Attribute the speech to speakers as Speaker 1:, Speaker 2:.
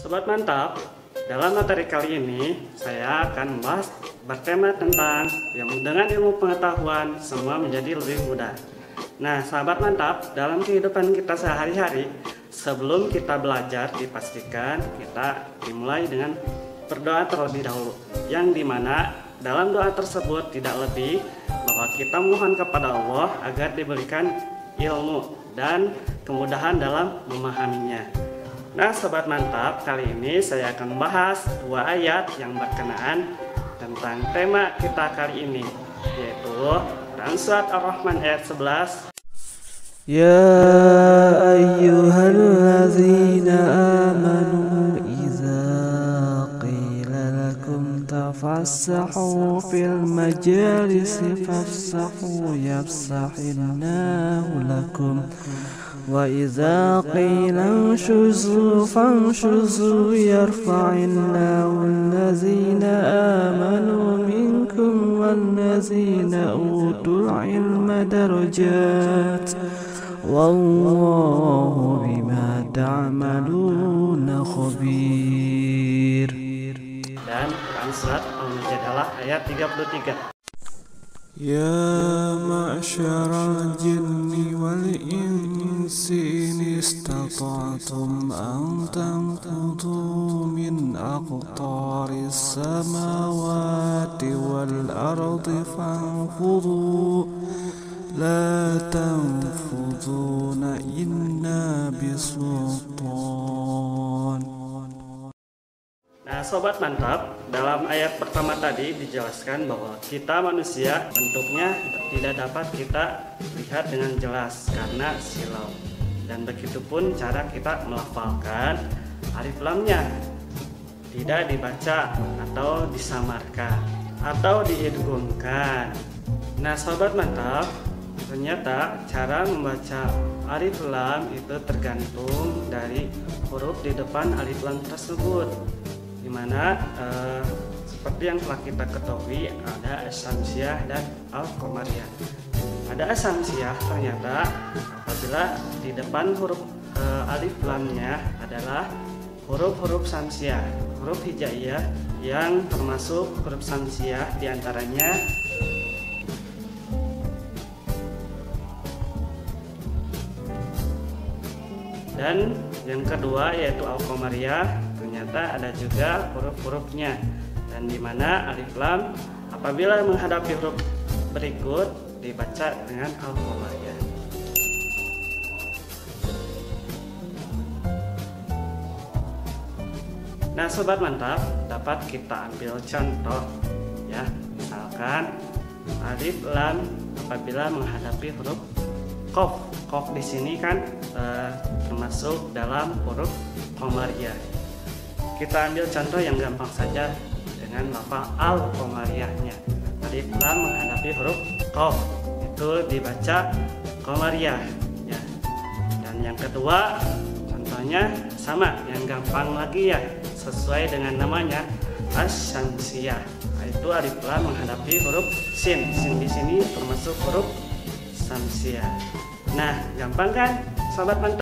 Speaker 1: Sobat mantap, dalam materi kali ini saya akan membahas bertema tentang yang dengan ilmu pengetahuan semua menjadi lebih mudah. Nah, sahabat mantap, dalam kehidupan kita sehari-hari, sebelum kita belajar dipastikan kita dimulai dengan berdoa terlebih dahulu. Yang di mana dalam doa tersebut tidak lebih bahwa kita mohon kepada Allah agar diberikan ilmu dan kemudahan dalam memahaminya. Nah sobat mantap, kali ini saya akan membahas dua ayat yang berkenaan tentang tema kita kali ini yaitu dalam surat Ar-Rahman ayat 11
Speaker 2: Ya ayyuhallazina amanu iza qila lakum tafassahu fil majalisi fafsahu yafsahillahu lakum. وإذا قيل انشزوا فانشزوا يرفع الله الذين آمنوا منكم والذين أوتوا العلم درجات والله بما تعملون خبير
Speaker 1: dan Quran surat Al-Mujadalah ayat 33.
Speaker 2: يا معشر الجن استطعتم أن تنفذوا من أقطار السماوات والأرض فانفذوا لا تنفذون إلا بسلطان
Speaker 1: Nah, sobat mantap, dalam ayat pertama tadi dijelaskan bahwa kita manusia bentuknya tidak dapat kita lihat dengan jelas karena silau. Dan begitupun cara kita melafalkan alif lamnya. Tidak dibaca atau disamarkan atau diidghamkan. Nah, sobat mantap, ternyata cara membaca alif lam itu tergantung dari huruf di depan alif lam tersebut di mana eh, seperti yang telah kita ketahui ada asamsiah dan al komariah ada asamsiah ternyata apabila di depan huruf eh, alif lamnya adalah huruf-huruf samsiah huruf hijaiyah yang termasuk huruf samsiah di antaranya dan yang kedua yaitu al komariah ternyata ada juga huruf-hurufnya dan di mana alif lam apabila menghadapi huruf berikut dibaca dengan al qamariyah Nah sobat mantap dapat kita ambil contoh ya. Misalkan alif lam apabila menghadapi huruf kof. Kof di sini kan eh, termasuk dalam huruf qamariyah kita ambil contoh yang gampang saja dengan lafal al komariahnya. Alif lam menghadapi huruf kof itu dibaca komariah ya dan yang kedua contohnya sama yang gampang lagi ya sesuai dengan namanya asyamsiyah itu alif lam menghadapi huruf sin. Sin di sini termasuk huruf samsiah nah gampang kan sobat mantap